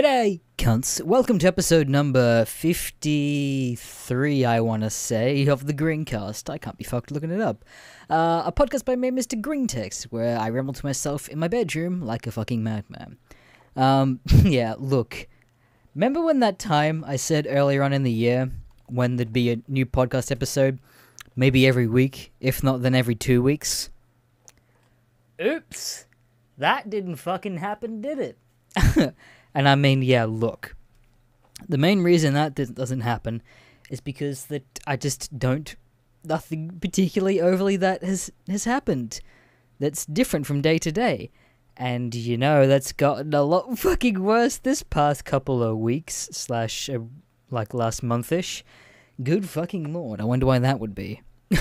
G'day, cunts. Welcome to episode number 53, I want to say, of the Greencast. I can't be fucked looking it up. Uh, a podcast by me, Mr. Greentext, where I ramble to myself in my bedroom like a fucking madman. Um, yeah, look. Remember when that time I said earlier on in the year when there'd be a new podcast episode? Maybe every week, if not then every two weeks? Oops. That didn't fucking happen, did it? and I mean, yeah, look. The main reason that doesn't happen is because that I just don't nothing particularly overly that has has happened that's different from day to day. And you know that's gotten a lot fucking worse this past couple of weeks slash uh, like last monthish. Good fucking lord, I wonder why that would be.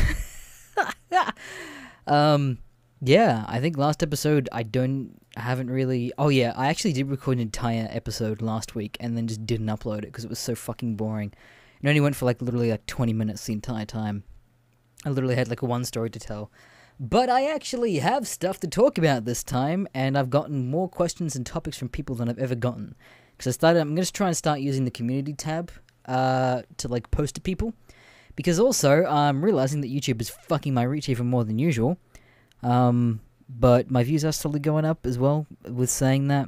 um, yeah, I think last episode I don't I haven't really. Oh yeah, I actually did record an entire episode last week and then just didn't upload it because it was so fucking boring. It only went for like literally like 20 minutes the entire time. I literally had like one story to tell. But I actually have stuff to talk about this time, and I've gotten more questions and topics from people than I've ever gotten. Because I started, I'm going to try and start using the community tab uh, to like post to people. Because also, I'm realizing that YouTube is fucking my reach even more than usual. Um, but my views are slowly going up as well with saying that.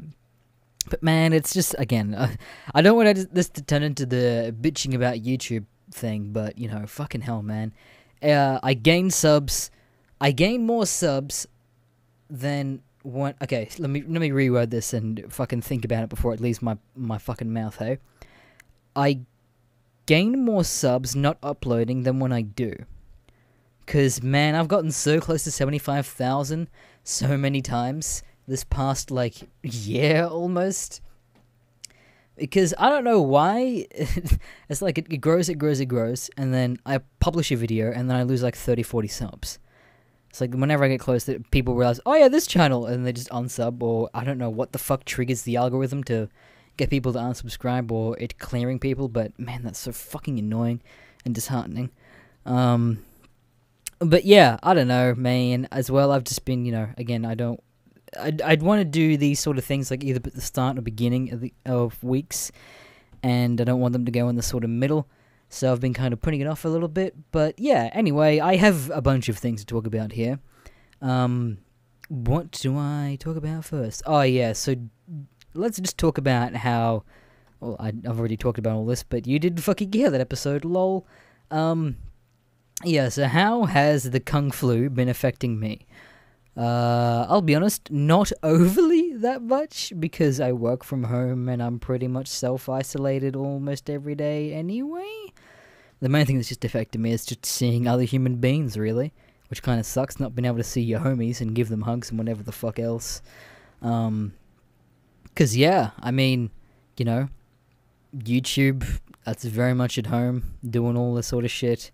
But man, it's just again, uh, I don't want this to turn into the bitching about YouTube thing, but you know, fucking hell, man. Uh, I gain subs, I gain more subs than one. Okay, let me let me reword this and fucking think about it before it leaves my my fucking mouth. Hey, I gain more subs not uploading than when I do. Cause man, I've gotten so close to seventy five thousand so many times this past like year almost. Because I don't know why it's like it, it, grows it grows it grows and then I publish a video and then I lose like 30 40 subs. It's like whenever I get close that people realize oh yeah this channel and they just unsub or I don't know what the fuck triggers the algorithm to get people to unsubscribe or it clearing people but man that's so fucking annoying and disheartening. Um but yeah, I don't know, man. As well, I've just been, you know, again, I don't. I'd, I'd want to do these sort of things like either at the start or beginning of, the, of weeks, and I don't want them to go in the sort of middle. So I've been kind of putting it off a little bit. But yeah, anyway, I have a bunch of things to talk about here. Um, what do I talk about first? Oh yeah, so let's just talk about how. Well, I, I've already talked about all this, but you did fucking hear that episode, lol. Um, yeah, so how has the Kung Flu been affecting me? Uh, I'll be honest, not overly that much because I work from home and I'm pretty much self isolated almost every day anyway. The main thing that's just affected me is just seeing other human beings, really, which kind of sucks not being able to see your homies and give them hugs and whatever the fuck else. Um, cause yeah, I mean, you know, YouTube, that's very much at home doing all this sort of shit.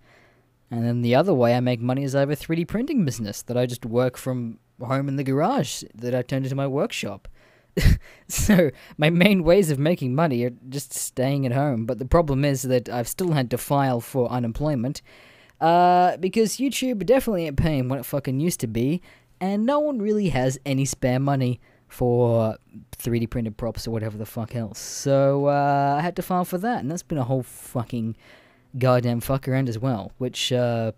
And then the other way I make money is I have a 3D printing business that I just work from home in the garage that I turned into my workshop. so my main ways of making money are just staying at home. But the problem is that I've still had to file for unemployment uh, because YouTube definitely ain't paying what it fucking used to be, and no one really has any spare money for 3D printed props or whatever the fuck else. So uh, I had to file for that, and that's been a whole fucking goddamn fuck around as well, which uh,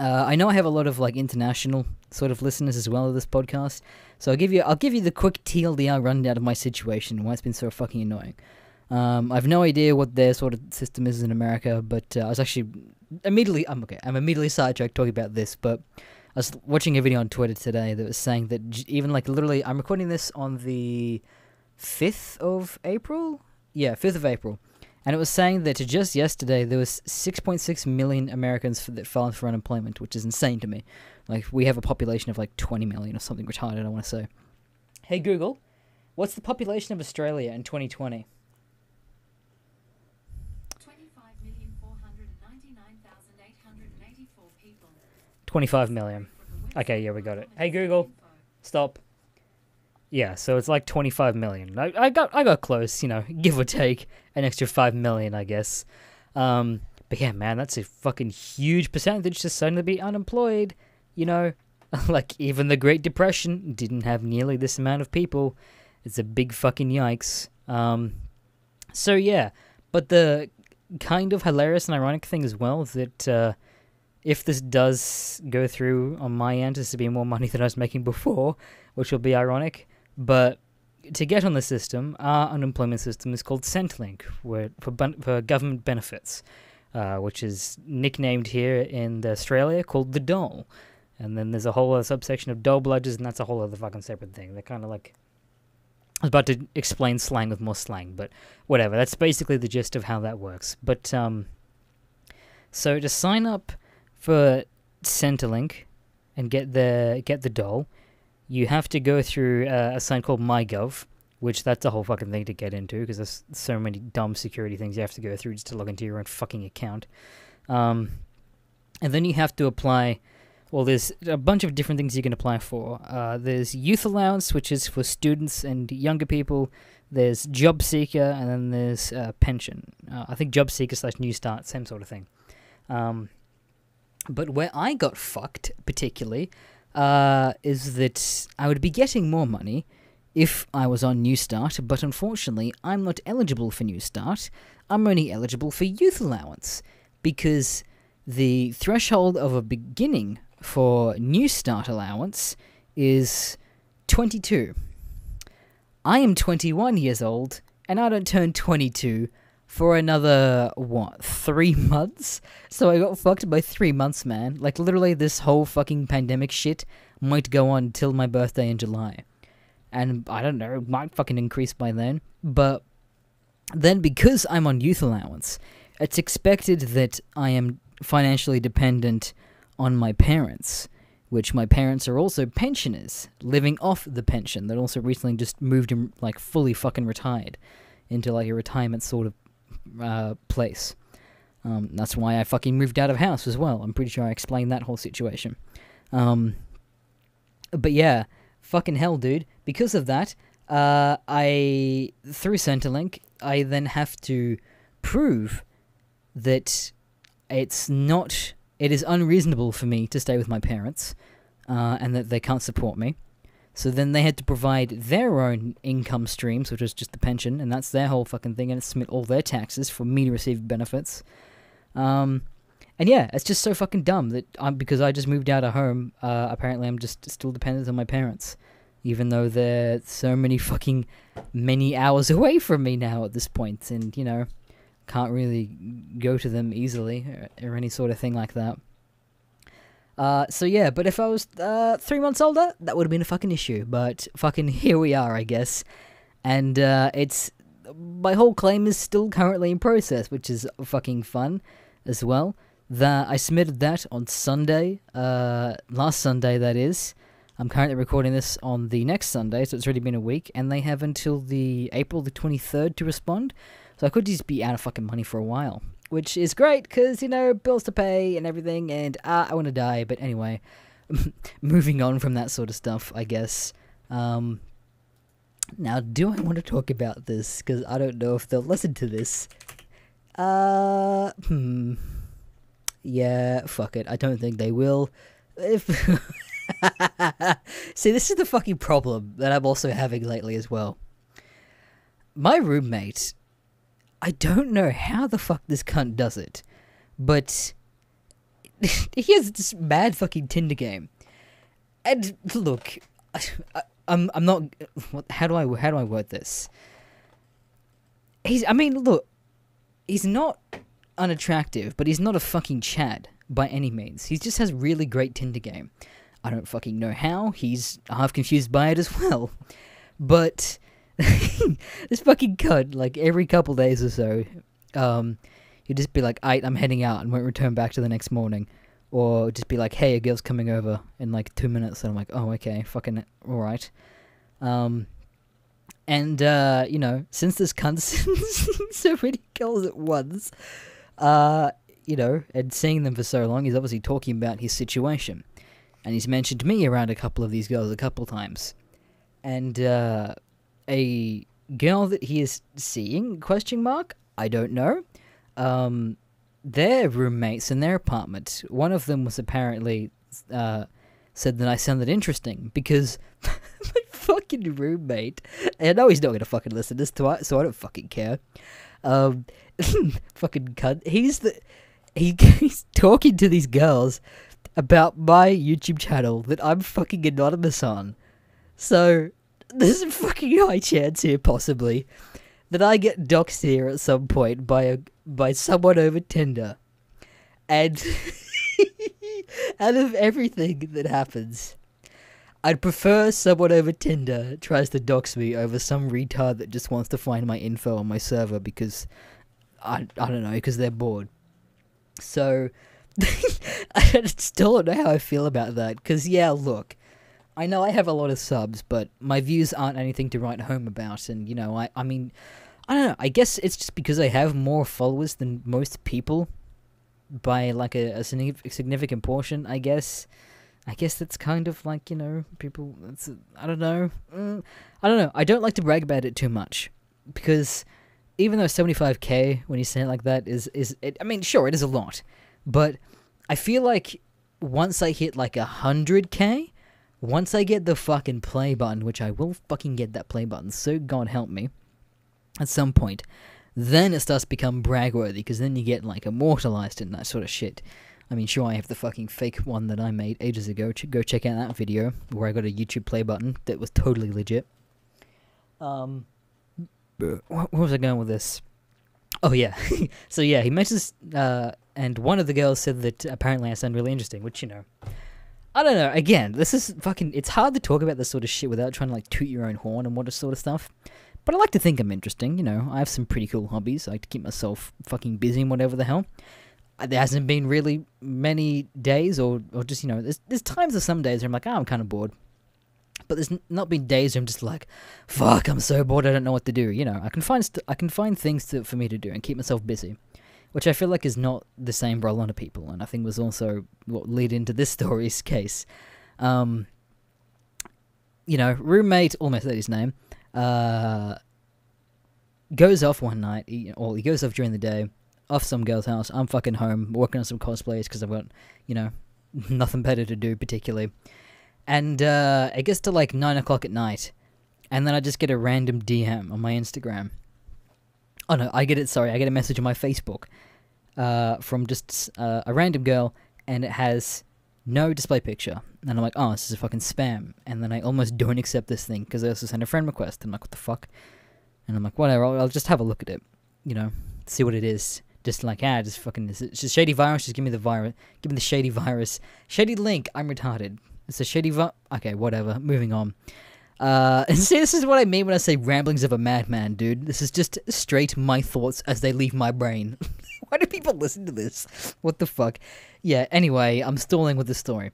uh, I know I have a lot of like international sort of listeners as well of this podcast. So I'll give you I'll give you the quick TLDR rundown of my situation why it's been so fucking annoying. Um, I have no idea what their sort of system is in America, but uh, I was actually immediately I'm okay. I'm immediately sidetracked talking about this, but I was watching a video on Twitter today that was saying that even like literally I'm recording this on the fifth of April. Yeah, fifth of April and it was saying that just yesterday there was 6.6 million Americans that filed for unemployment, which is insane to me. Like we have a population of like 20 million or something retarded. I want to say. Hey Google, what's the population of Australia in 2020? 25 million. Okay, yeah, we got it. Hey Google, stop. Yeah, so it's like 25 million. I, I got I got close, you know, give or take an extra 5 million, I guess. Um, but yeah, man, that's a fucking huge percentage to suddenly be unemployed. You know, like even the Great Depression didn't have nearly this amount of people. It's a big fucking yikes. Um, so yeah, but the kind of hilarious and ironic thing as well is that uh, if this does go through on my end, this will be more money than I was making before, which will be ironic. But to get on the system, our unemployment system is called Centrelink, where for, for government benefits, uh, which is nicknamed here in Australia called the dole. And then there's a whole other subsection of dole bludgers, and that's a whole other fucking separate thing. They're kind of like. I was about to explain slang with more slang, but whatever. That's basically the gist of how that works. But, um. So to sign up for Centrelink and get the get the dole, you have to go through uh, a site called MyGov, which that's a whole fucking thing to get into because there's so many dumb security things you have to go through just to log into your own fucking account. Um, and then you have to apply. Well, there's a bunch of different things you can apply for. Uh, there's youth allowance, which is for students and younger people. There's job seeker, and then there's uh, pension. Uh, I think job seeker slash new start, same sort of thing. Um, but where I got fucked, particularly, uh, is that I would be getting more money if I was on New Start, but unfortunately, I'm not eligible for New Start. I'm only eligible for Youth Allowance because the threshold of a beginning for New Start allowance is 22. I am 21 years old, and I don't turn 22 for another what three months? So i got fucked by three months man. Like literally this whole fucking pandemic shit might go on till my birthday in july. And i don't know it might fucking increase by then. But then because i'm on youth allowance it's expected that i am financially dependent on my parents which my parents are also pensioners living off the pension. That also recently just moved and like fully fucking retired into like a retirement sort of uh, place. Um, that's why I fucking moved out of house as well. I'm pretty sure I explained that whole situation. Um, but yeah, fucking hell, dude. Because of that, uh, I through Centrelink, I then have to prove that it's not. It is unreasonable for me to stay with my parents, uh, and that they can't support me. So then they had to provide their own income streams, which was just the pension, and that's their whole fucking thing, and submit all their taxes for me to receive benefits. Um, and yeah, it's just so fucking dumb that I'm because I just moved out of home. Uh, apparently, I'm just still dependent on my parents, even though they're so many fucking many hours away from me now at this point, and you know, can't really go to them easily or, or any sort of thing like that. Uh, so yeah, but if I was uh, three months older, that would have been a fucking issue. But fucking here we are, I guess. And uh, it's my whole claim is still currently in process, which is fucking fun as well. That I submitted that on Sunday, uh, last Sunday that is. I'm currently recording this on the next Sunday, so it's already been a week, and they have until the April the 23rd to respond. So I could just be out of fucking money for a while which is great because you know bills to pay and everything, and uh, I want to die. But anyway, moving on from that sort of stuff, I guess. Um, now, do I want to talk about this? Because I don't know if they'll listen to this. Uh, hmm. Yeah, fuck it. I don't think they will. If see, this is the fucking problem that I'm also having lately as well. My roommate I don't know how the fuck this cunt does it, but he has this mad fucking Tinder game. And look, I, am I'm, I'm not. What, how do I how do I word this? He's. I mean, look, he's not unattractive, but he's not a fucking Chad by any means. He just has really great Tinder game. I don't fucking know how. He's half confused by it as well, but this fucking cunt, like every couple days or so, um, he'd just be like, I'm heading out," and won't return back to the next morning, or just be like, "Hey, a girl's coming over in like two minutes," and I'm like, "Oh, okay, fucking all right." Um, and uh, you know, since this cunt's seeing so many girls at once, uh, you know, and seeing them for so long, he's obviously talking about his situation, and he's mentioned me around a couple of these girls a couple times, and uh a girl that he is seeing? Question mark. I don't know. Um, their roommates in their apartment. One of them was apparently uh, said that I sounded interesting because my fucking roommate. And I know he's not gonna fucking listen to this, I, so I don't fucking care. Um, fucking cunt. He's the he, he's talking to these girls about my YouTube channel that I'm fucking anonymous on. So there's a fucking high chance here, possibly, that I get doxxed here at some point by a by someone over Tinder, and out of everything that happens, I'd prefer someone over Tinder tries to dox me over some retard that just wants to find my info on my server because I I don't know because they're bored. So I still don't know how I feel about that because yeah, look. I know I have a lot of subs, but my views aren't anything to write home about. And, you know, I, I mean, I don't know. I guess it's just because I have more followers than most people by, like, a, a significant portion, I guess. I guess that's kind of like, you know, people. That's, I don't know. Mm, I don't know. I don't like to brag about it too much because even though 75k when you say it like that is is it, I mean sure it is a lot but I feel like once I hit like a 100k once I get the fucking play button, which I will fucking get that play button, so God help me, at some point, then it starts to become bragworthy, because then you get, like, immortalized and that sort of shit. I mean, sure, I have the fucking fake one that I made ages ago. Go check out that video where I got a YouTube play button that was totally legit. Um, where was I going with this? Oh yeah, so yeah, he mentions, uh, and one of the girls said that apparently I sound really interesting, which you know, I don't know. Again, this is fucking. It's hard to talk about this sort of shit without trying to like toot your own horn and what sort of stuff. But I like to think I'm interesting. You know, I have some pretty cool hobbies. I like to keep myself fucking busy and whatever the hell. Uh, there hasn't been really many days, or or just you know, there's there's times of some days where I'm like, oh, I'm kind of bored. But there's not been days where I'm just like, fuck, I'm so bored. I don't know what to do. You know, I can find st- I can find things to, for me to do and keep myself busy which I feel like is not the same for a lot of people, and I think was also what led into this story's case. Um, you know, roommate, almost said his name, uh, goes off one night, he, or he goes off during the day, off some girl's house. I'm fucking home, working on some cosplays because I've got, you know, nothing better to do particularly. And uh, it gets to like 9 o'clock at night, and then I just get a random DM on my Instagram Oh no, I get it. Sorry, I get a message on my Facebook uh, from just uh, a random girl, and it has no display picture. And I'm like, oh, this is a fucking spam. And then I almost don't accept this thing because I also sent a friend request. I'm like, what the fuck? And I'm like, whatever. I'll, I'll just have a look at it. You know, see what it is. Just like, ah, just fucking, it's just shady virus. Just give me the virus. Give me the shady virus. Shady link. I'm retarded. It's a shady vi- Okay, whatever. Moving on. Uh, and see, this is what I mean when I say ramblings of a madman, dude. This is just straight my thoughts as they leave my brain. Why do people listen to this? What the fuck? Yeah, anyway, I'm stalling with the story.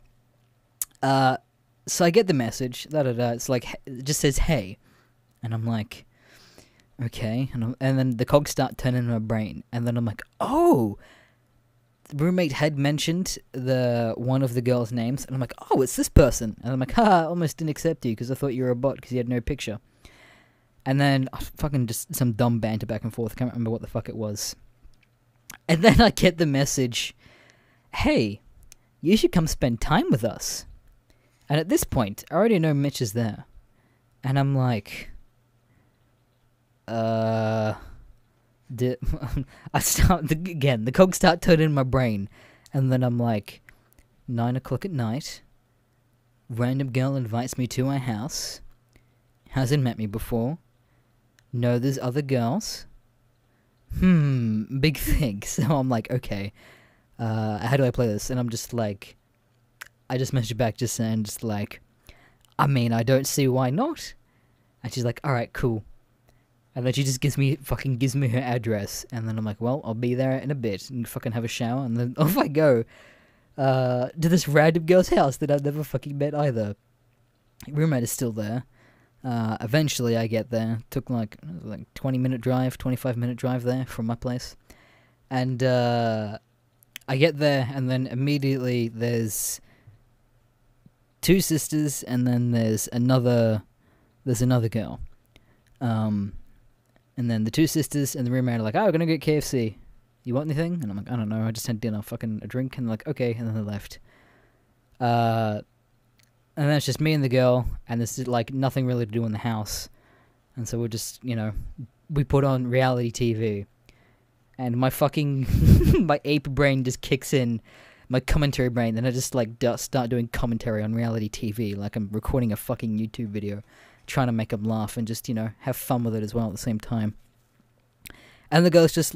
Uh, so I get the message, da da da, it's like, it just says, hey. And I'm like, okay. And, I'm, and then the cogs start turning in my brain. And then I'm like, oh, roommate had mentioned the one of the girls' names, and I'm like, oh, it's this person. And I'm like, ha, I almost didn't accept you because I thought you were a bot because you had no picture. And then oh, fucking just some dumb banter back and forth. I can't remember what the fuck it was. And then I get the message, hey, you should come spend time with us. And at this point, I already know Mitch is there. And I'm like, uh the I start again. The cogs start turning in my brain, and then I'm like, nine o'clock at night. Random girl invites me to her house. Hasn't met me before. Know there's other girls. Hmm, big thing. So I'm like, okay, uh, how do I play this? And I'm just like, I just message back just saying, just like, I mean, I don't see why not. And she's like, all right, cool. And then she just gives me fucking gives me her address, and then I'm like, well, I'll be there in a bit and fucking have a shower, and then off I go uh, to this random girl's house that I've never fucking met either. Roommate is still there. Uh, eventually, I get there. Took like like 20 minute drive, 25 minute drive there from my place, and uh, I get there, and then immediately there's two sisters, and then there's another there's another girl. Um, and then the two sisters and the roommate are like, oh, we're going to get KFC. You want anything? And I'm like, I don't know. I just had dinner, fucking a drink. And they're like, okay. And then they left. Uh, and then it's just me and the girl, and there's like nothing really to do in the house, and so we're just you know we put on reality TV, and my fucking my ape brain just kicks in, my commentary brain, then I just like start doing commentary on reality TV, like I'm recording a fucking YouTube video, trying to make them laugh and just you know have fun with it as well at the same time. And the girl's just,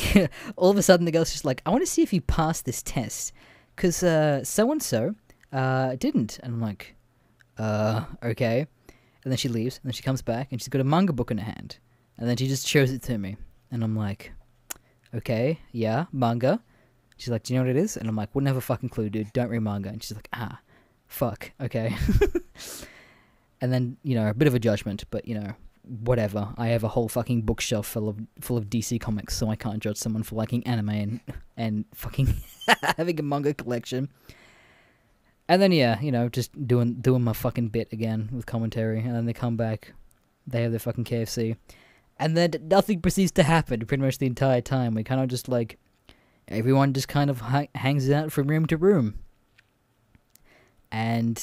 all of a sudden, the girl's just like, I want to see if you pass this test. Because so and so didn't. And I'm like, uh, okay. And then she leaves, and then she comes back, and she's got a manga book in her hand. And then she just shows it to me. And I'm like, okay, yeah, manga. She's like, do you know what it is? And I'm like, wouldn't have a fucking clue, dude. Don't read manga. And she's like, ah, fuck, okay. and then, you know, a bit of a judgment, but, you know, whatever. I have a whole fucking bookshelf full of full of DC comics, so I can't judge someone for liking anime and and fucking having a manga collection. And then yeah, you know, just doing doing my fucking bit again with commentary, and then they come back, they have their fucking KFC, and then nothing proceeds to happen pretty much the entire time. We kind of just like everyone just kind of ha- hangs out from room to room, and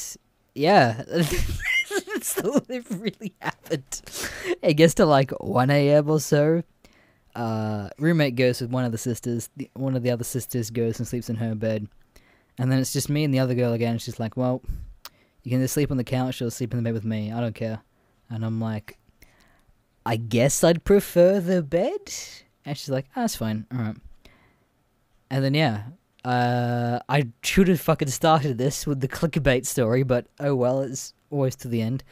yeah. That's all that really happened. It gets to like 1 a.m. or so. Uh, roommate goes with one of the sisters. The, one of the other sisters goes and sleeps in her bed. And then it's just me and the other girl again. She's like, well, you can either sleep on the couch or sleep in the bed with me. I don't care. And I'm like, I guess I'd prefer the bed. And she's like, oh, that's fine. All right. And then, yeah, uh, I should have fucking started this with the clickbait story, but oh well, it's always to the end.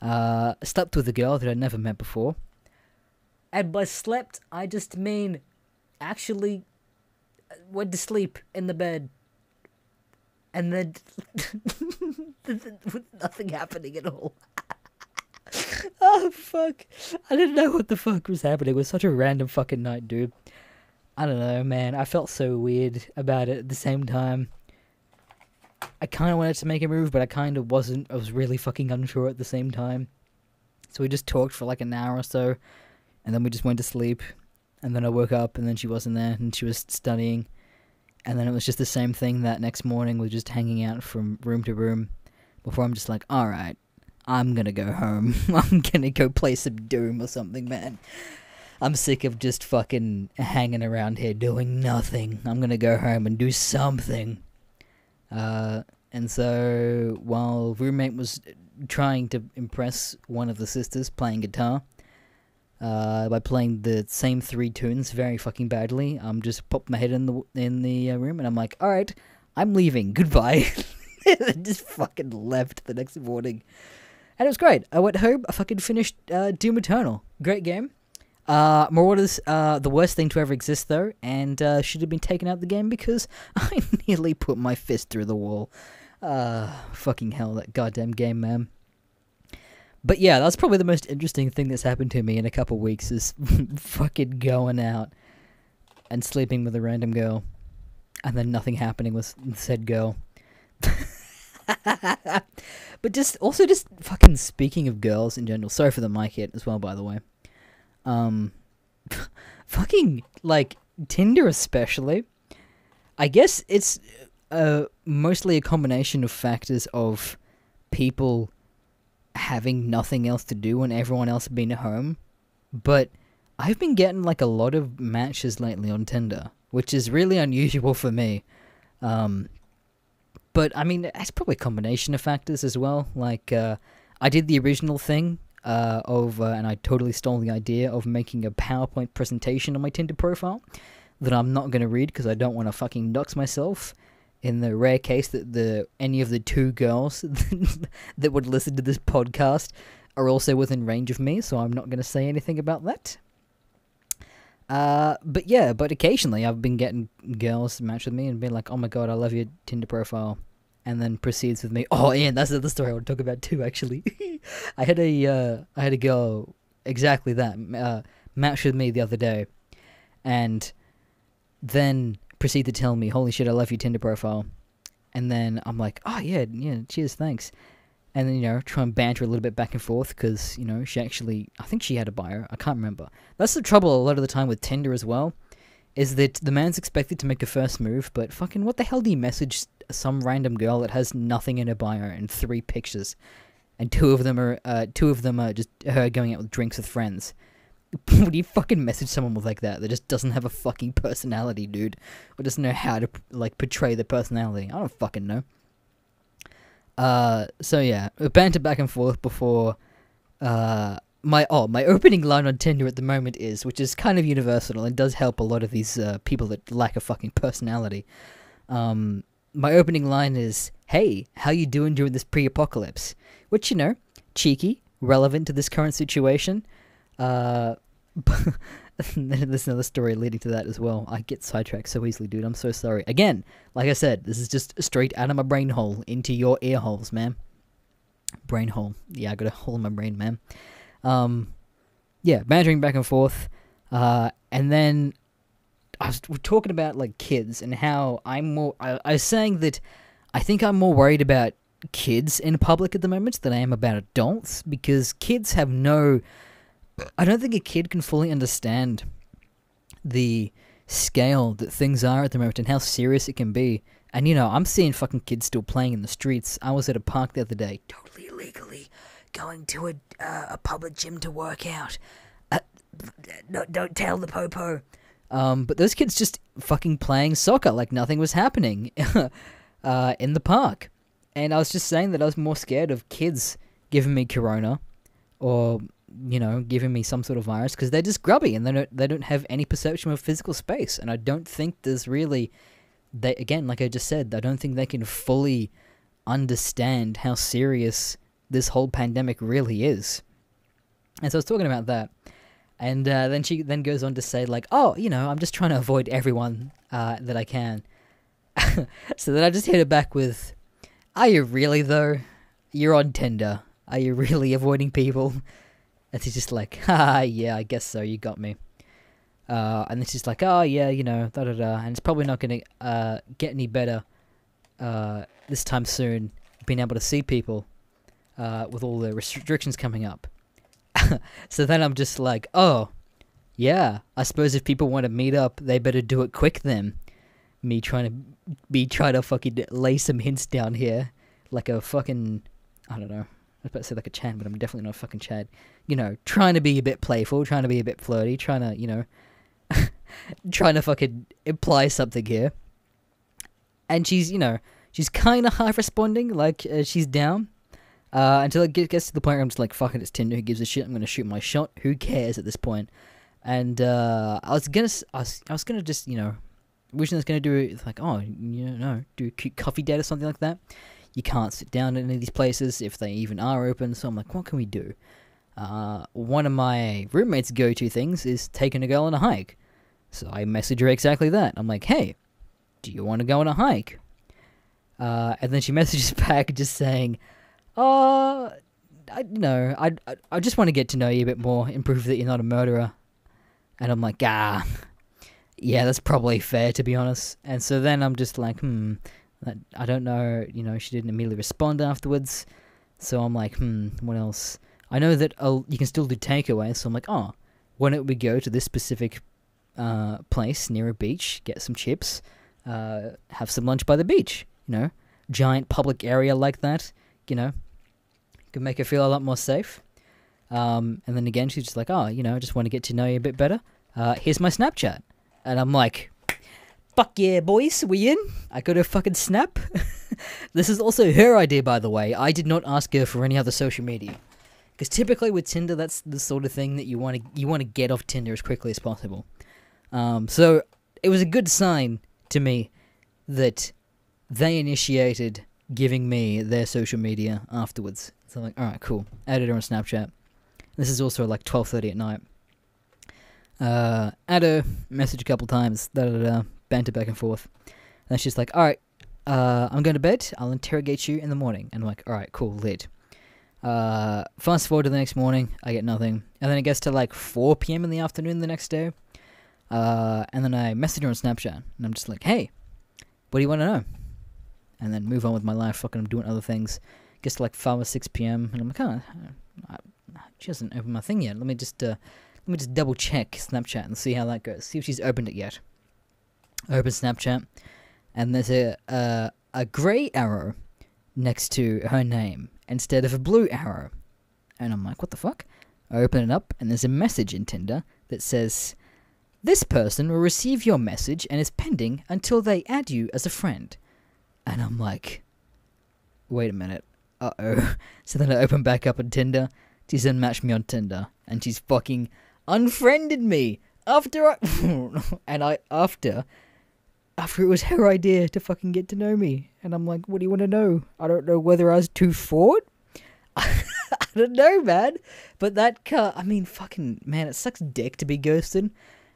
Uh, slept with a girl that I'd never met before. And by slept, I just mean actually went to sleep in the bed. And then with nothing happening at all. oh fuck. I didn't know what the fuck was happening. It was such a random fucking night, dude. I don't know, man. I felt so weird about it at the same time. I kind of wanted to make a move, but I kind of wasn't. I was really fucking unsure at the same time. So we just talked for like an hour or so, and then we just went to sleep. And then I woke up, and then she wasn't there, and she was studying. And then it was just the same thing that next morning with just hanging out from room to room. Before I'm just like, alright, I'm gonna go home. I'm gonna go play some Doom or something, man. I'm sick of just fucking hanging around here doing nothing. I'm gonna go home and do something. Uh, and so while roommate was trying to impress one of the sisters playing guitar, uh, by playing the same three tunes very fucking badly, I'm just popped my head in the in the uh, room and I'm like, all right, I'm leaving. Goodbye. just fucking left the next morning, and it was great. I went home. I fucking finished uh, Doom Eternal. Great game. Uh, Marauders, uh, the worst thing to ever exist, though, and uh, should have been taken out of the game because I nearly put my fist through the wall. Uh, fucking hell, that goddamn game, man. But yeah, that's probably the most interesting thing that's happened to me in a couple weeks is fucking going out and sleeping with a random girl, and then nothing happening with said girl. but just also just fucking speaking of girls in general. Sorry for the mic hit as well, by the way um fucking like Tinder especially. I guess it's uh, mostly a combination of factors of people having nothing else to do and everyone else being at home. But I've been getting like a lot of matches lately on Tinder, which is really unusual for me. Um, but I mean, it's probably a combination of factors as well. Like, uh, I did the original thing uh, of, and I totally stole the idea of making a PowerPoint presentation on my Tinder profile that I'm not going to read because I don't want to fucking dox myself. In the rare case that the any of the two girls that would listen to this podcast are also within range of me, so I'm not going to say anything about that. Uh, but yeah, but occasionally I've been getting girls match with me and being like, "Oh my god, I love your Tinder profile," and then proceeds with me. Oh, Ian, that's the story I want to talk about too. Actually, I had a uh, I had a girl exactly that uh, match with me the other day, and then proceed to tell me, "Holy shit, I love your Tinder profile," and then I'm like, "Oh yeah, yeah, cheers, thanks." And then you know try and banter a little bit back and forth because you know she actually I think she had a bio I can't remember. That's the trouble a lot of the time with Tinder as well, is that the man's expected to make a first move, but fucking what the hell do you message some random girl that has nothing in her bio and three pictures, and two of them are uh, two of them are just her going out with drinks with friends. what do you fucking message someone with like that that just doesn't have a fucking personality, dude, or doesn't know how to like portray their personality? I don't fucking know. Uh, so yeah, banter back and forth before, uh, my oh my opening line on Tinder at the moment is, which is kind of universal and does help a lot of these uh, people that lack a fucking personality. Um, my opening line is, "Hey, how you doing during this pre-apocalypse?" Which you know, cheeky, relevant to this current situation. Uh, there's another story leading to that as well. I get sidetracked so easily, dude. I'm so sorry. Again, like I said, this is just straight out of my brain hole into your ear holes, man. Brain hole. Yeah, I got a hole in my brain, man. Um, yeah, bantering back and forth. Uh, and then I was we're talking about like kids and how I'm more. I, I was saying that I think I'm more worried about kids in public at the moment than I am about adults because kids have no I don't think a kid can fully understand the scale that things are at the moment and how serious it can be. And you know, I'm seeing fucking kids still playing in the streets. I was at a park the other day, totally illegally, going to a uh, a public gym to work out. Uh, no, don't tell the popo. Um, but those kids just fucking playing soccer like nothing was happening uh, in the park. And I was just saying that I was more scared of kids giving me corona or you know, giving me some sort of virus because they're just grubby and they don't they don't have any perception of physical space. And I don't think there's really they again, like I just said, I don't think they can fully understand how serious this whole pandemic really is. And so I was talking about that. And uh, then she then goes on to say like, "Oh, you know, I'm just trying to avoid everyone uh, that I can." so then I just hit it back with, "Are you really though? You're on Tinder. Are you really avoiding people?" And she's just like, ha, yeah, I guess so, you got me. Uh, and then she's like, oh, yeah, you know, da da da. And it's probably not going to uh, get any better uh, this time soon, being able to see people uh, with all the restrictions coming up. so then I'm just like, oh, yeah, I suppose if people want to meet up, they better do it quick then. Me trying to, be trying to fucking lay some hints down here, like a fucking, I don't know, I was about to say like a Chad, but I'm definitely not a fucking Chad. You know, trying to be a bit playful, trying to be a bit flirty, trying to, you know, trying to fucking imply something here. And she's, you know, she's kind of half responding, like uh, she's down. Uh, until it gets to the point where I'm just like, fuck it, it's Tinder. Who gives a shit? I'm gonna shoot my shot. Who cares at this point? And uh, I was gonna, I was, I was gonna just, you know, wishing I was gonna do it like, oh, you know, do a cute coffee date or something like that you can't sit down in any of these places if they even are open. So I'm like, what can we do? Uh, one of my roommates' go-to things is taking a girl on a hike. So I message her exactly that. I'm like, hey, do you want to go on a hike? Uh, and then she messages back just saying, uh, I, know, I, I, just want to get to know you a bit more and prove that you're not a murderer. And I'm like, ah, yeah, that's probably fair to be honest. And so then I'm just like, hmm, I don't know, you know, she didn't immediately respond afterwards. So I'm like, hmm, what else? I know that I'll, you can still do takeaway, so I'm like, oh, why don't we go to this specific uh, place near a beach, get some chips, uh, have some lunch by the beach, you know? Giant public area like that, you know? Could make her feel a lot more safe. Um, and then again, she's just like, oh, you know, I just want to get to know you a bit better. Uh, here's my Snapchat. And I'm like, Fuck yeah, boys, we in? I got a fucking snap. this is also her idea, by the way. I did not ask her for any other social media. Because typically with Tinder, that's the sort of thing that you want to you want to get off Tinder as quickly as possible. Um, so it was a good sign to me that they initiated giving me their social media afterwards. So I'm like, all right, cool. Added her on Snapchat. This is also like 12:30 at night. Uh, add her, message a couple times. Da da da banter back and forth. And then she's like, all right, uh, I'm going to bed. I'll interrogate you in the morning. And I'm like, all right, cool, lit. Uh, fast forward to the next morning, I get nothing. And then it gets to like 4 p.m. in the afternoon the next day. Uh, and then I message her on Snapchat. And I'm just like, hey, what do you want to know? And then move on with my life. Fucking, I'm doing other things. Gets to like 5 or 6 p.m. And I'm like, oh, she hasn't opened my thing yet. Let me just, uh, let me just double check Snapchat and see how that goes. See if she's opened it yet. I open Snapchat, and there's a a, a grey arrow next to her name instead of a blue arrow, and I'm like, what the fuck? I open it up, and there's a message in Tinder that says, "This person will receive your message and is pending until they add you as a friend." And I'm like, wait a minute. Uh oh. So then I open back up on Tinder. She's unmatched me on Tinder, and she's fucking unfriended me after I and I after after it was her idea to fucking get to know me. And I'm like, what do you want to know? I don't know whether I was too forward. I don't know, man. But that car, I mean, fucking man, it sucks dick to be ghosted.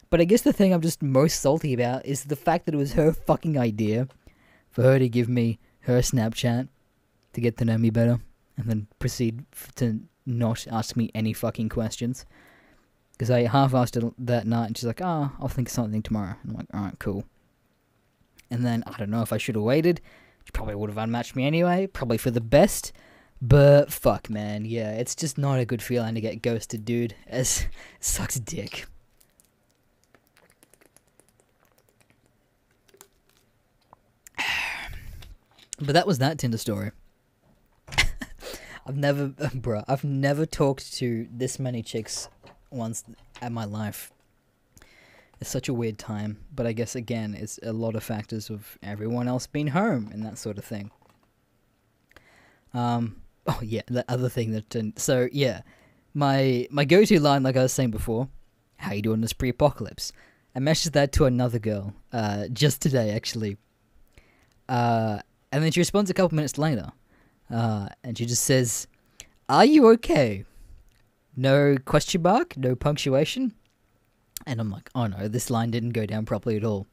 But I guess the thing I'm just most salty about is the fact that it was her fucking idea for her to give me her Snapchat to get to know me better, and then proceed to not ask me any fucking questions. Because I half asked her that night, and she's like, "Ah, I'll think of something tomorrow." And I'm like, "All right, cool." And then I don't know if I should have waited. She probably would have unmatched me anyway, probably for the best. But fuck, man, yeah, it's just not a good feeling to get ghosted, dude. It sucks dick. But that was that Tinder story. I've never, bruh, I've never talked to this many chicks once in my life. It's such a weird time, but I guess again, it's a lot of factors of everyone else being home and that sort of thing. Um, oh yeah, the other thing that, uh, so yeah, my my go-to line, like I was saying before, how you doing this pre-apocalypse? I messaged that to another girl, uh, just today actually. Uh, and then she responds a couple minutes later, uh, and she just says, "Are you okay?" No question mark, no punctuation. And I'm like, oh no, this line didn't go down properly at all.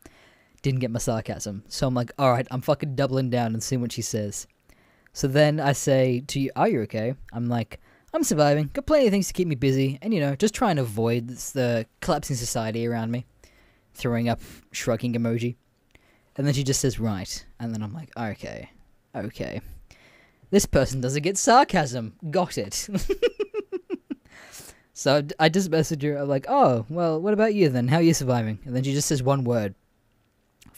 Didn't get my sarcasm. So I'm like, alright, I'm fucking doubling down and seeing what she says. So then I say to you, are you okay? I'm like, I'm surviving, got plenty of things to keep me busy, and you know, just trying to avoid the collapsing society around me. Throwing up shrugging emoji. And then she just says, right. And then I'm like, okay, okay. This person doesn't get sarcasm. Got it. so I just messaged her, I'm like, oh, well, what about you then? How are you surviving? And then she just says one word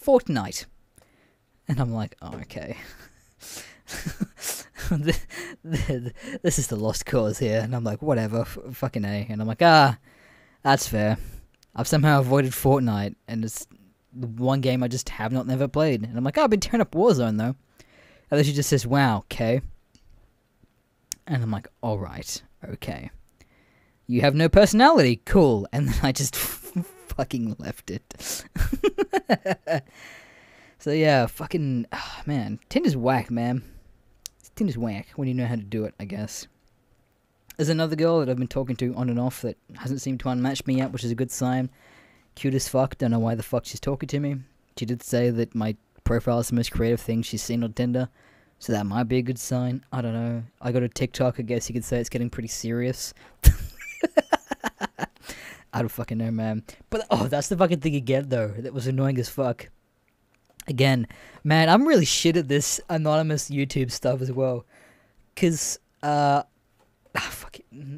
Fortnite. And I'm like, oh, okay. this is the lost cause here. And I'm like, whatever, f- fucking A. And I'm like, ah, that's fair. I've somehow avoided Fortnite, and it's the one game I just have not never played. And I'm like, oh, I've been tearing up Warzone, though. And then she just says, wow, okay. And I'm like, alright, okay. You have no personality, cool. And then I just fucking left it. so yeah, fucking, oh, man. Tinder's whack, man. Tinder's whack when you know how to do it, I guess. There's another girl that I've been talking to on and off that hasn't seemed to unmatch me yet, which is a good sign. Cute as fuck, don't know why the fuck she's talking to me. She did say that my profile is the most creative thing she's seen on Tinder, so that might be a good sign. I don't know. I got a TikTok, I guess you could say it's getting pretty serious. I don't fucking know, man. But oh, that's the fucking thing again, though. That was annoying as fuck. Again, man, I'm really shit at this anonymous YouTube stuff as well. Cause, uh.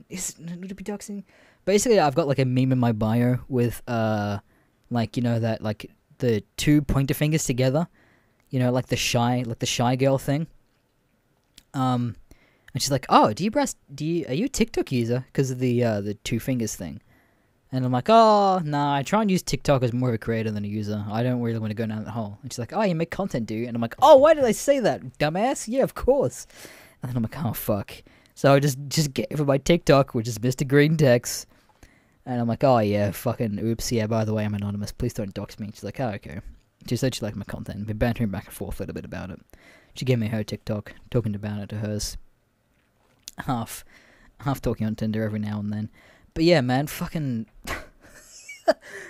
Is would it be doxing? Basically, I've got like a meme in my bio with, uh, like you know that like the two pointer fingers together, you know, like the shy, like the shy girl thing. Um, and she's like, "Oh, do you breast? Do you are you a TikTok user because of the uh, the two fingers thing?" And I'm like, "Oh, nah, I try and use TikTok as more of a creator than a user. I don't really want to go down that hole." And she's like, "Oh, you make content, do you?" And I'm like, "Oh, why did I say that, dumbass? Yeah, of course." And then I'm like, "Oh, fuck." So I just just gave her my TikTok, which is Mr. Greentext. And I'm like, oh yeah, fucking oops, yeah, by the way, I'm anonymous. Please don't dox me. She's like, oh, okay. She said she liked my content. Been bantering back and forth a little bit about it. She gave me her TikTok, talking about it to hers. Half, half talking on Tinder every now and then. But yeah, man, fucking.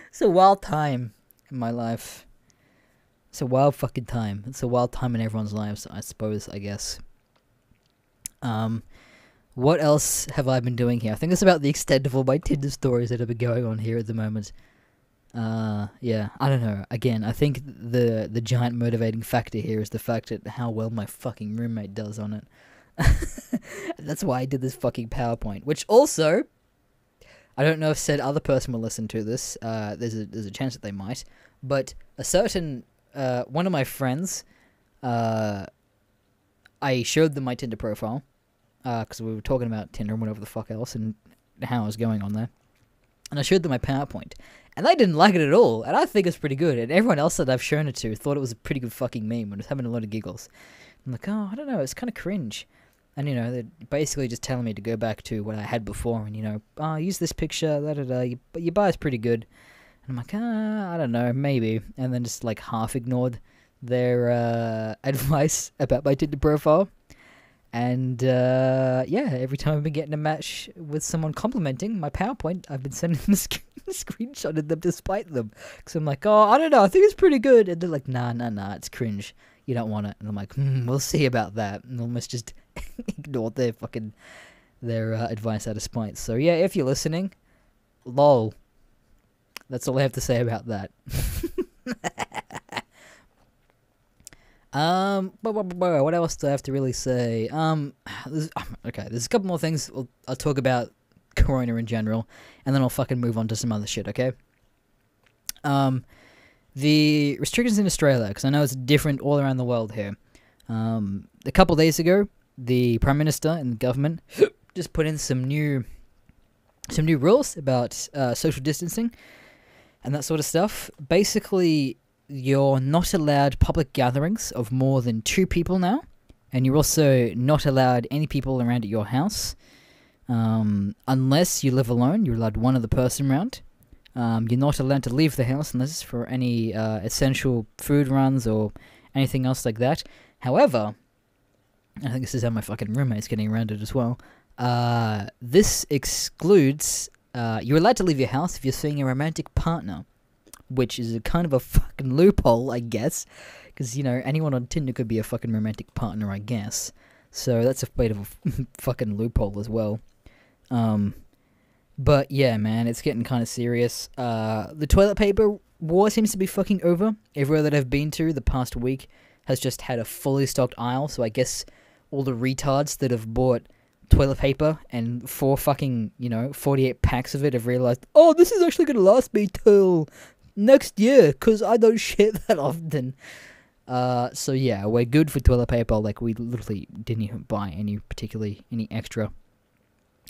it's a wild time in my life. It's a wild fucking time. It's a wild time in everyone's lives, I suppose, I guess. Um, what else have I been doing here? I think that's about the extent of all my Tinder stories that have been going on here at the moment. Uh, yeah, I don't know. Again, I think the the giant motivating factor here is the fact that how well my fucking roommate does on it. that's why I did this fucking PowerPoint. Which also, I don't know if said other person will listen to this. Uh, there's a there's a chance that they might. but a certain uh, one of my friends, uh, I showed them my Tinder profile because we were talking about Tinder and whatever the fuck else and how I was going on there, and I showed them my PowerPoint, and they didn't like it at all, and I think it's pretty good, and everyone else that I've shown it to thought it was a pretty good fucking meme and was having a lot of giggles. I'm like, oh, I don't know, it's kind of cringe. And you know, they're basically just telling me to go back to what I had before, and you know, oh, use this picture, da da da. Your, your buy's pretty good. And I'm like, ah, I don't know, maybe. And then just like half ignored their uh, advice about my Tinder profile. And uh, yeah, every time I've been getting a match with someone complimenting my PowerPoint, I've been sending them a sc- screenshot of them despite them. Because I'm like, oh, I don't know, I think it's pretty good. And they're like, nah, nah, nah, it's cringe. You don't want it. And I'm like, hmm, we'll see about that. And almost just ignored their fucking their uh, advice out of spite. So yeah, if you're listening, lol. That's all I have to say about that. um, but what else do I have to really say? Um, okay, there's a couple more things I'll, I'll talk about Corona in general, and then I'll fucking move on to some other shit. Okay. Um, the restrictions in Australia, because I know it's different all around the world here. Um, a couple days ago, the prime minister and the government just put in some new some new rules about uh, social distancing and that sort of stuff. Basically, you're not allowed public gatherings of more than two people now, and you're also not allowed any people around at your house. Um, unless you live alone, you're allowed one other person around. Um, you're not allowed to leave the house unless it's for any uh, essential food runs or anything else like that. However, I think this is how my fucking roommate's getting around it as well. Uh, this excludes uh, you're allowed to leave your house if you're seeing a romantic partner, which is a kind of a fucking loophole, I guess, because you know anyone on Tinder could be a fucking romantic partner, I guess. So that's a bit of a fucking loophole as well. Um, but yeah, man, it's getting kind of serious. Uh, the toilet paper war seems to be fucking over. Everywhere that I've been to the past week has just had a fully stocked aisle. So I guess all the retards that have bought toilet paper and four fucking, you know, 48 packs of it have realized, oh, this is actually going to last me till next year because I don't shit that often. Uh, so yeah, we're good for toilet paper. Like, we literally didn't even buy any particularly, any extra.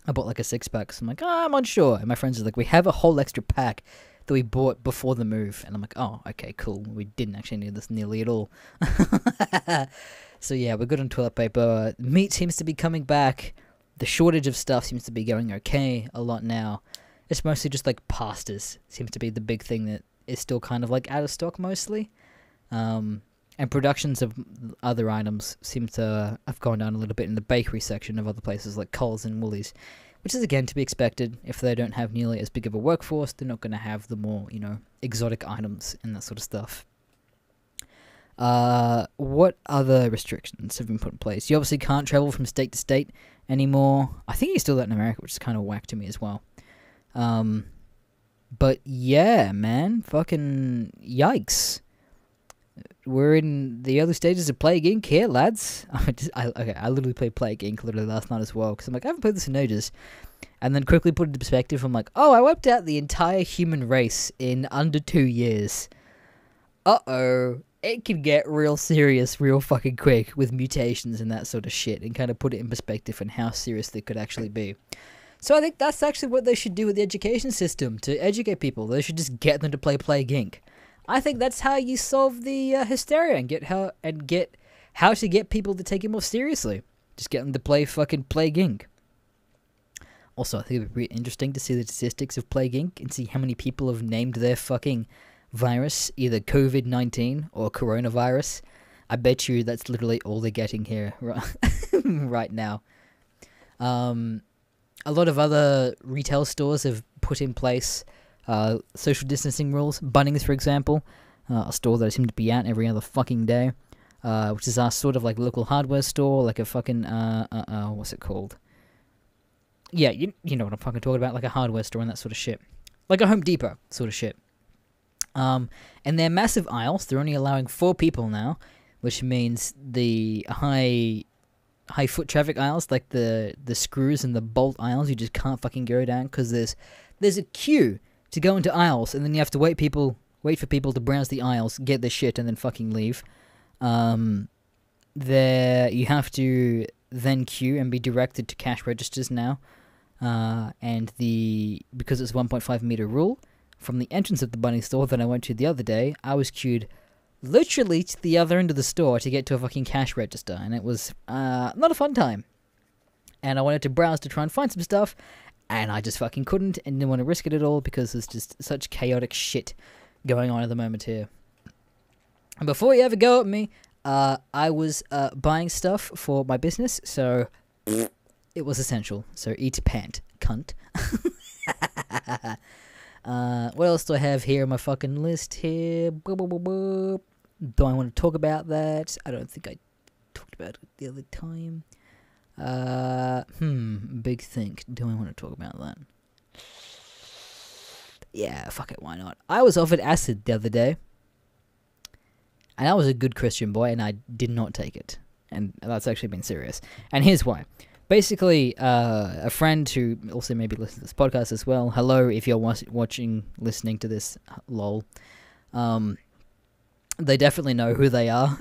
I bought like a six pack. So I'm like, oh, I'm unsure. And my friends are like, we have a whole extra pack that we bought before the move. And I'm like, oh, okay, cool. We didn't actually need this nearly at all. so yeah, we're good on toilet paper. Meat seems to be coming back the shortage of stuff seems to be going okay a lot now. It's mostly just like pastas seems to be the big thing that is still kind of like out of stock mostly. Um, and productions of other items seem to have gone down a little bit in the bakery section of other places like Coles and Woolies, which is again to be expected. If they don't have nearly as big of a workforce, they're not going to have the more you know exotic items and that sort of stuff. Uh, what other restrictions have been put in place? You obviously can't travel from state to state anymore. I think you still that in America, which is kind of whack to me as well. Um, but yeah, man, fucking yikes. We're in the early stages of Plague Inc. here, lads. I just, I, okay, I literally played Plague Inc. literally last night as well because I'm like, I haven't played this in ages. And then quickly put it into perspective, I'm like, oh, I wiped out the entire human race in under two years. Uh oh it can get real serious real fucking quick with mutations and that sort of shit and kind of put it in perspective and how serious they could actually be. So I think that's actually what they should do with the education system to educate people. They should just get them to play Plague Inc. I think that's how you solve the uh, hysteria and get how and get how to get people to take it more seriously. Just get them to play fucking Plague Inc. Also, I think it'd be interesting to see the statistics of Plague Inc. and see how many people have named their fucking virus, either COVID 19 or coronavirus. I bet you that's literally all they're getting here right now. Um, a lot of other retail stores have put in place uh, social distancing rules. Bunnings, for example, uh, a store that I seem to be at every other fucking day, uh, which is our sort of like local hardware store, like a fucking uh, uh, uh, what's it called? Yeah, you you know what I'm fucking talking about, like a hardware store and that sort of shit, like a Home Depot sort of shit. Um, and they're massive aisles. They're only allowing four people now, which means the high high foot traffic aisles, like the the screws and the bolt aisles, you just can't fucking go down because there's there's a queue to go into aisles, and then you have to wait people wait for people to browse the aisles, get their shit, and then fucking leave. Um, there you have to then queue and be directed to cash registers now. Uh, and the because it's 1.5 meter rule from the entrance of the bunny store that I went to the other day, I was queued literally to the other end of the store to get to a fucking cash register, and it was uh, not a fun time. And I wanted to browse to try and find some stuff, and I just fucking couldn't, and didn't want to risk it at all because there's just such chaotic shit going on at the moment here. And before you ever go at me, uh, I was uh, buying stuff for my business, so it was essential. So eat pant, cunt. uh, what else do I have here on my fucking list here? Boop, boop, boop, Do I want to talk about that? I don't think I talked about it the other time. Uh, hmm, big think. Do I want to talk about that? Yeah, fuck it, why not? I was offered acid the other day. And I was a good Christian boy, and I did not take it. And that's actually been serious. And here's why. Basically, uh, a friend who also maybe listens to this podcast as well. Hello, if you're wa- watching, listening to this, lol. Um, they definitely know who they are.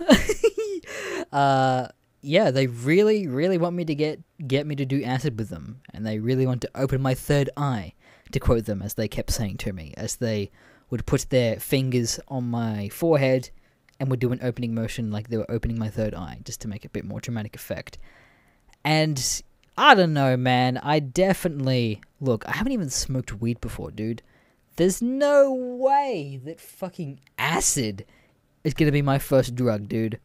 uh, yeah, they really, really want me to get get me to do acid with them, and they really want to open my third eye, to quote them, as they kept saying to me, as they would put their fingers on my forehead and would do an opening motion like they were opening my third eye, just to make a bit more dramatic effect. And I don't know, man. I definitely look. I haven't even smoked weed before, dude. There's no way that fucking acid is gonna be my first drug, dude.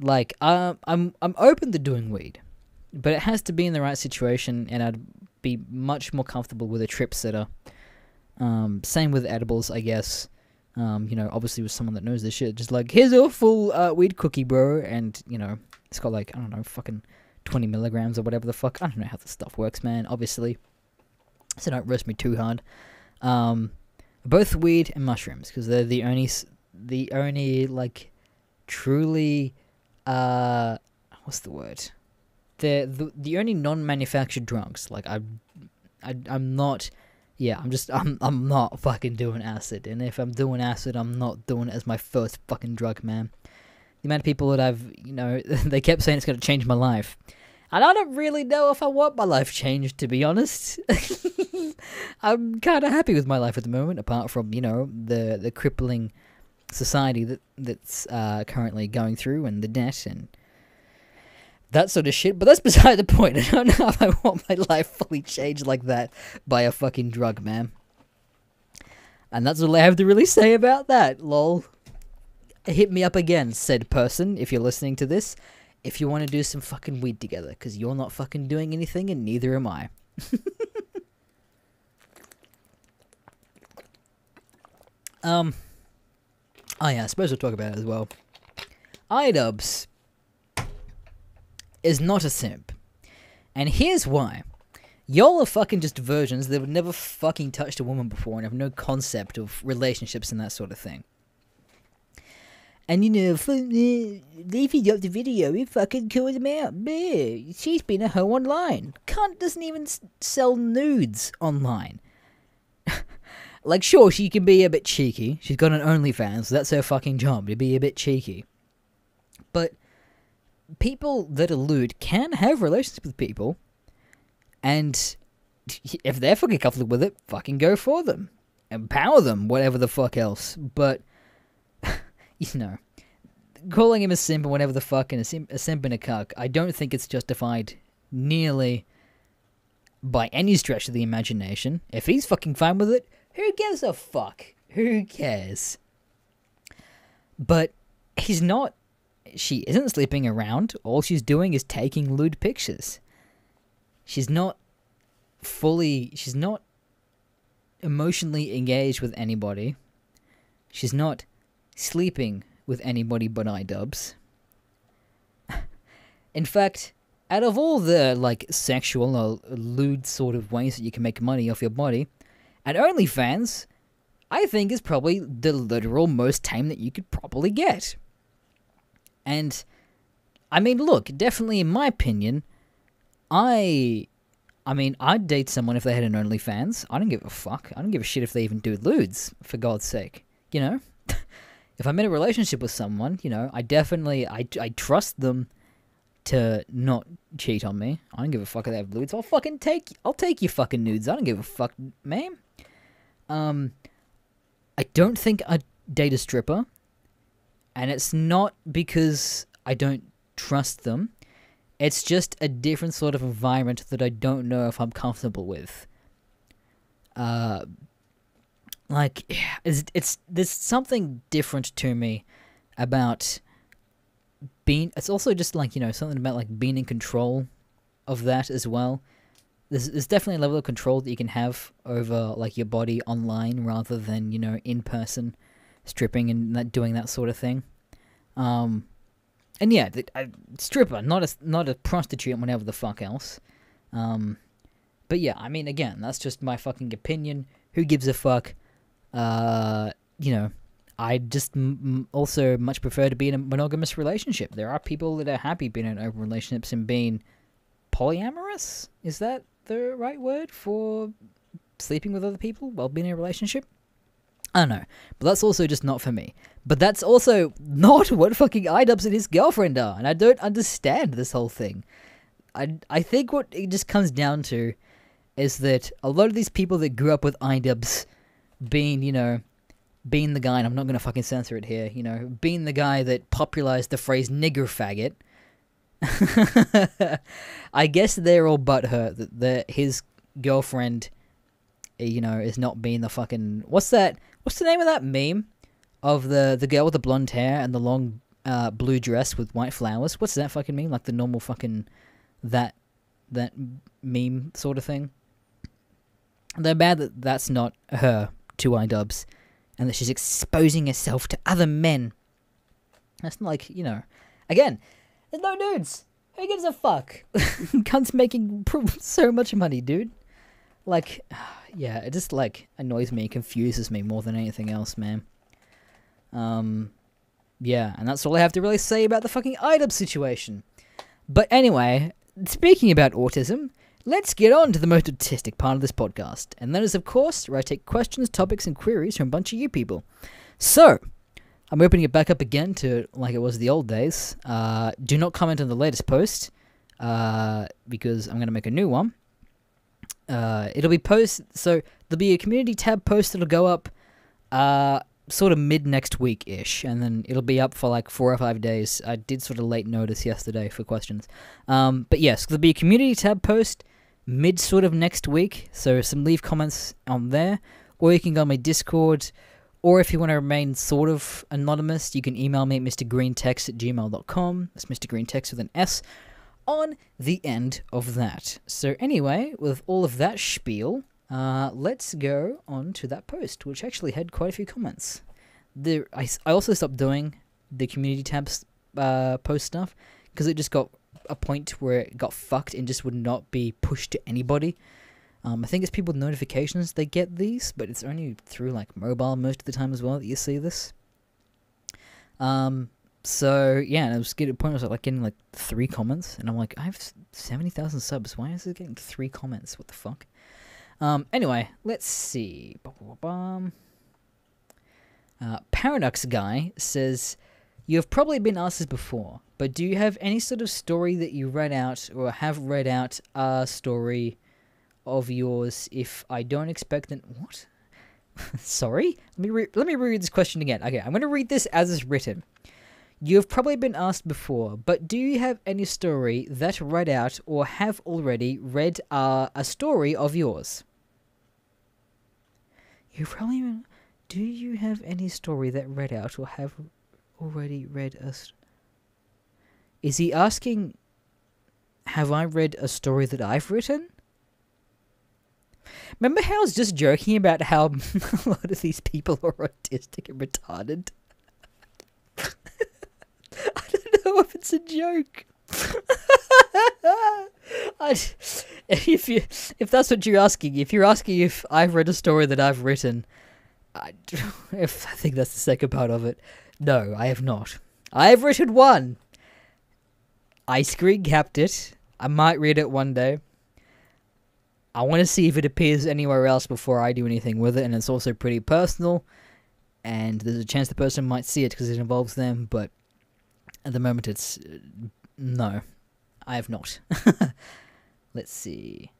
Like, um, I'm I'm open to doing weed, but it has to be in the right situation, and I'd be much more comfortable with a trip sitter. Um, same with edibles, I guess. Um, you know, obviously with someone that knows this shit, just like here's a full uh, weed cookie, bro, and you know, it's got like I don't know, fucking twenty milligrams or whatever the fuck. I don't know how this stuff works, man. Obviously, so don't roast me too hard. Um, both weed and mushrooms because they're the only the only like truly uh what's the word? They're the, the only non-manufactured drugs. Like I, I i'm not yeah i'm just i'm i'm not fucking doing acid. And if i'm doing acid i'm not doing it as my first fucking drug man. The amount of people that i've you know they kept saying it's going to change my life. And i don't really know if i want my life changed to be honest. I'm kind of happy with my life at the moment apart from you know the the crippling society that that's uh, currently going through and the debt and that sort of shit. But that's beside the point. I don't know if I want my life fully changed like that by a fucking drug, man. And that's all I have to really say about that. Lol. Hit me up again, said person, if you're listening to this, if you want to do some fucking weed together, because you're not fucking doing anything and neither am I. um. Oh yeah, I suppose we'll talk about it as well. Idubbbz is not a simp. And here's why. Y'all are fucking just virgins that have never fucking touched a woman before and have no concept of relationships and that sort of thing. And you know, uh, if you got the video, he fucking called him out. Bleh, She's been a hoe online. Cunt doesn't even sell nudes online. Like, sure, she can be a bit cheeky. She's got an OnlyFans, so that's her fucking job, to be a bit cheeky. But people that allude can have relationships with people, and if they're fucking comfortable with it, fucking go for them. Empower them, whatever the fuck else. But, you know, calling him a simp and whatever the fuck, and a simp, a simp and a cuck, I don't think it's justified nearly by any stretch of the imagination. If he's fucking fine with it, who gives a fuck? Who cares? But he's not. She isn't sleeping around. All she's doing is taking lewd pictures. She's not fully. She's not emotionally engaged with anybody. She's not sleeping with anybody but iDubbbz. In fact, out of all the like sexual or lewd sort of ways that you can make money off your body, and OnlyFans, I think is probably the literal most tame that you could probably get. And I mean, look, definitely in my opinion, I I mean, I'd date someone if they had an OnlyFans. I don't give a fuck. I don't give a shit if they even do lewds, for God's sake. you know, if I'm in a relationship with someone, you know, I definitely I I trust them to not cheat on me. I don't give a fuck if they have nudes. I'll fucking take I'll take your fucking nudes. I don't give a fuck, man. Um, I don't think I'd date a stripper, and it's not because I don't trust them. It's just a different sort of environment that I don't know if I'm comfortable with. Uh, like it's, it's there's something different to me about being. It's also just like you know something about like being in control of that as well. There's, there's definitely a level of control that you can have over like your body online rather than you know in person stripping and that, doing that sort of thing. Um, and yeah, the, stripper, not a not a prostitute, whatever the fuck else. Um, but yeah, I mean, again, that's just my fucking opinion. Who gives a fuck? Uh, you know, I just m- also much prefer to be in a monogamous relationship. There are people that are happy being in open relationships and being polyamorous. Is that the right word for sleeping with other people while being in a relationship? I don't know, but that's also just not for me. But that's also not what fucking Idubbbz and his girlfriend are, and I don't understand this whole thing. I I think what it just comes down to is that a lot of these people that grew up with Idubbbz being, you know, being the guy, and I'm not gonna fucking censor it here, you know, being the guy that popularized the phrase nigger faggot. I guess they're all butthurt that the, his girlfriend, you know, is not being the fucking what's that? What's the name of that meme of the the girl with the blonde hair and the long uh, blue dress with white flowers? What's that fucking meme? Like the normal fucking that that meme sort of thing. They're mad that that's not her to Idubbbz, and that she's exposing herself to other men. That's not like you know. Again, there's no nudes. Who gives a fuck? Cunt's making so much money, dude. Like, yeah, it just like annoys me, confuses me more than anything else, man. Um, yeah, and that's all I have to really say about the fucking Idubbbz situation. But anyway, speaking about autism, let's get on to the most autistic part of this podcast, and that is, of course, where I take questions, topics, and queries from a bunch of you people. So, I'm opening it back up again to like it was the old days. Uh, do not comment on the latest post uh, because I'm going to make a new one. Uh, it'll be post, so there'll be a community tab post that'll go up uh, sort of mid next week ish, and then it'll be up for like four or five days. I did sort of late notice yesterday for questions. Um, but yes, there'll be a community tab post mid sort of next week, so some leave comments on there, or you can go on my Discord. Or if you want to remain sort of anonymous, you can email me at mrgreentext at gmail.com. That's Mr. Greentext with an S on the end of that. So, anyway, with all of that spiel, uh, let's go on to that post, which actually had quite a few comments. The, I, I also stopped doing the community tabs uh, post stuff because it just got a point where it got fucked and just would not be pushed to anybody. Um, I think it's people with notifications they get these, but it's only through like mobile most of the time as well that you see this. Um, so yeah, and I was getting a point where I was like getting like three comments, and I'm like, I have seventy thousand subs. Why is it getting three comments? What the fuck? Um, anyway, let's see. Uh, Paradox guy says, "You have probably been asked this before, but do you have any sort of story that you read out or have read out a story of yours? If I don't expect that, what? Sorry, let me re- let me read this question again. Okay, I'm going to read this as it's written." You've probably been asked before, but do you have any story that read out or have already read uh, a story of yours? You've probably been. Do you have any story that read out or have already read a. St- Is he asking, have I read a story that I've written? Remember how I was just joking about how a lot of these people are autistic and retarded? I don't know if it's a joke. I, if you if that's what you're asking, if you're asking if I've read a story that I've written, I, if I think that's the second part of it, no, I have not. I have written one. I screen capped it. I might read it one day. I want to see if it appears anywhere else before I do anything with it, and it's also pretty personal. and there's a chance the person might see it because it involves them, but at the moment it's uh, no, I have not. Let's see.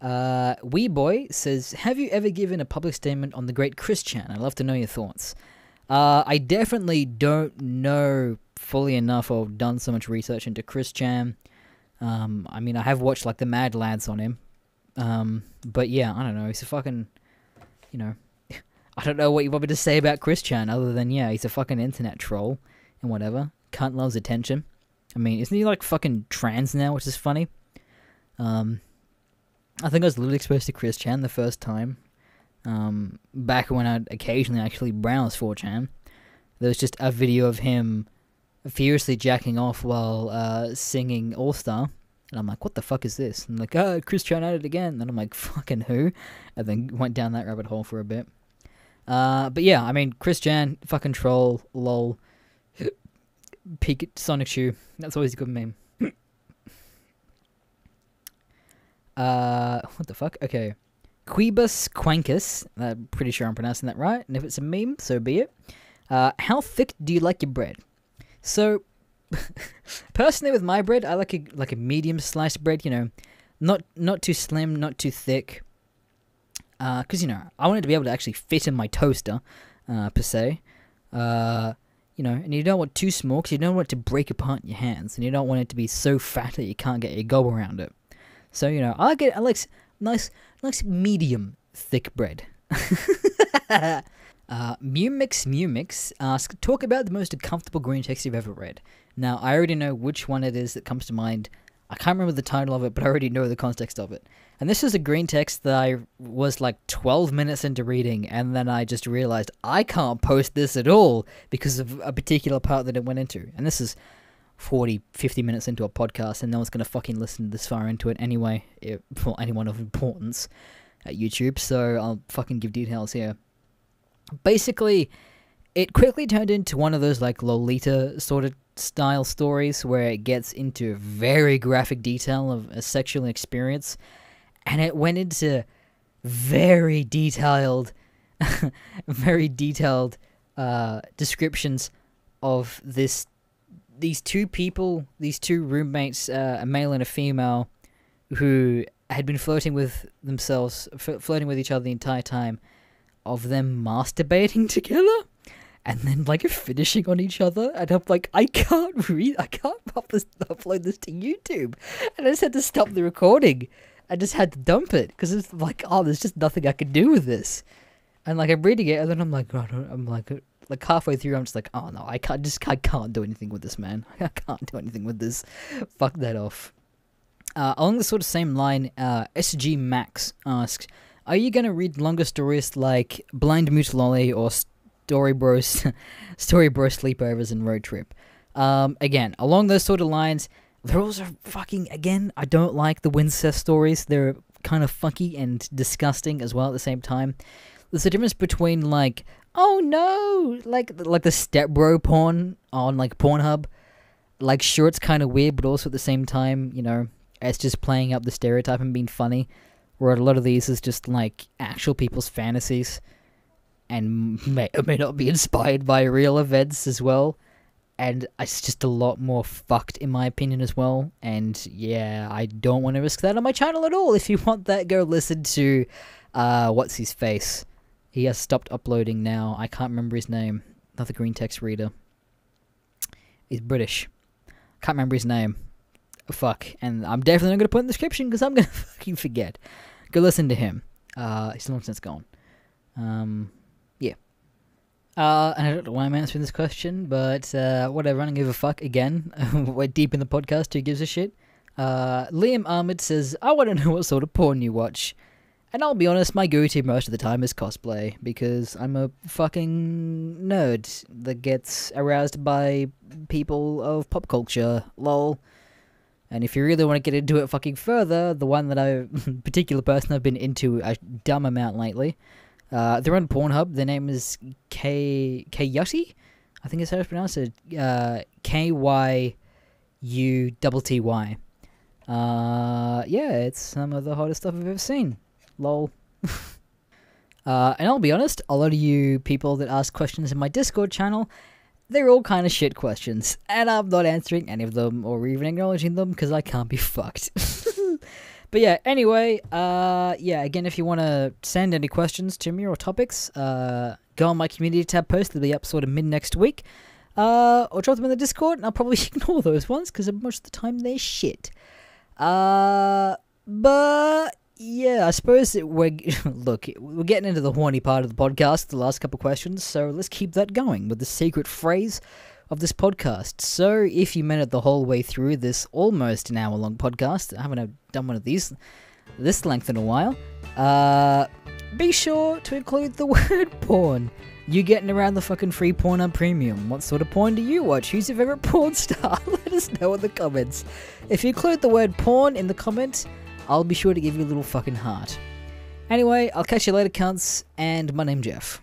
Uh, Wee Boy says, "Have you ever given a public statement on the great Chris Chan? I'd love to know your thoughts." Uh, I definitely don't know fully enough or done so much research into Chris Chan. Um, I mean, I have watched like the Mad Lads on him, um, but yeah, I don't know. He's a fucking, you know, I don't know what you want me to say about Chris Chan other than yeah, he's a fucking internet troll and whatever. Cunt loves attention. I mean, isn't he like fucking trans now, which is funny? Um, I think I was literally exposed to Chris Chan the first time. Um, back when I'd occasionally actually browse 4chan. There was just a video of him furiously jacking off while uh, singing All Star. And I'm like, what the fuck is this? And I'm like, oh, Chris Chan at it again. And I'm like, fucking who? And then went down that rabbit hole for a bit. Uh, but yeah, I mean, Chris Chan, fucking troll, lol. Peak Sonichu. That's always a good meme. uh, what the fuck? Okay. Quibus Quankus. I'm pretty sure I'm pronouncing that right. And if it's a meme, so be it. Uh, how thick do you like your bread? So, personally, with my bread, I like a like a medium sliced bread. You know, not not too slim, not too thick. Because uh, you know, I want it to be able to actually fit in my toaster, uh, per se. Uh, you know, and you don't want too small because you don't want it to break apart in your hands, and you don't want it to be so fat that you can't get your gob around it. So you know, I like it. I like nice, nice medium thick bread. uh, Mumix Mumix asks, talk about the most uncomfortable green text you've ever read. Now, I already know which one it is that comes to mind. I can't remember the title of it, but I already know the context of it. And this is a green text that I was like 12 minutes into reading, and then I just realized I can't post this at all because of a particular part that it went into. And this is 40, 50 minutes into a podcast, and no one's going to fucking listen this far into it anyway, for anyone of importance at YouTube, so I'll fucking give details here. Basically, it quickly turned into one of those like Lolita sort of style stories where it gets into very graphic detail of a sexual experience, and it went into very detailed, very detailed uh, descriptions of this these two people, these two roommates, uh, a male and a female, who had been flirting with themselves, f- flirting with each other the entire time, of them masturbating together, and then like finishing on each other. And I'm like, I can't read, I can't this, upload this to YouTube, and I just had to stop the recording. I just had to dump it because it's like, oh, there's just nothing I can do with this. And like I'm reading it, and then I'm like, oh, I'm like, like halfway through, I'm just like, oh no, I can't, just I can't do anything with this, man. I can't do anything with this. Fuck that off. Uh, along the sort of same line, uh, SG Max asks, "Are you gonna read longer stories like Blind Lolly or Story Bros, Story Bro Sleepovers and Road Trip?" Um, again, along those sort of lines, they're also fucking. Again, I don't like the Wincest stories. They're kind of funky and disgusting as well at the same time. There's a difference between like, oh no, like like the stepbro porn on like Pornhub. Like, sure, it's kind of weird, but also at the same time, you know, it's just playing up the stereotype and being funny. Where a lot of these is just like actual people's fantasies, and may or may not be inspired by real events as well. And it's just a lot more fucked, in my opinion, as well. And yeah, I don't want to risk that on my channel at all. If you want that, go listen to uh, what's his face. He has stopped uploading now. I can't remember his name. Another green text reader. He's British. Can't remember his name. Fuck. And I'm definitely not going to put in the description because I'm going to fucking forget. Go listen to him. Uh, he's long since gone. Um, yeah. Uh, and I don't know why I'm answering this question, but uh, whatever. I give a fuck. Again, we're deep in the podcast. Who gives a shit? Uh, Liam Ahmed says, I want to know what sort of porn you watch. And I'll be honest, my go-to most of the time is cosplay because I'm a fucking nerd that gets aroused by people of pop culture. Lol. And if you really want to get into it fucking further, the one that I, particular person I've been into a dumb amount lately, uh, they're on Pornhub. Their name is K Kyutty, I think is how it's pronounced. Uh, K Y U T T Y. Uh, yeah, it's some of the hottest stuff I've ever seen. Lol. Uh, and I'll be honest, a lot of you people that ask questions in my Discord channel, they're all kind of shit questions, and I'm not answering any of them or even acknowledging them because I can't be fucked. but yeah, anyway, uh, yeah, again, if you want to send any questions to me or topics, uh, go on my community tab post. They'll be up sort of mid next week. Uh, or drop them in the Discord, and I'll probably ignore those ones because most of the time they're shit. Uh, but yeah, I suppose it, we're look we're getting into the horny part of the podcast. The last couple questions, so let's keep that going with the secret phrase of this podcast. So, if you made it the whole way through this almost an hour long podcast, I haven't done one of these this length in a while. Uh, be sure to include the word porn. You getting around the fucking free porn on premium? What sort of porn do you watch? Who's your favorite porn star? Let us know in the comments. If you include the word porn in the comments, I'll be sure to give you a little fucking heart. Anyway, I'll catch you later, cunts, and my name's Jeff.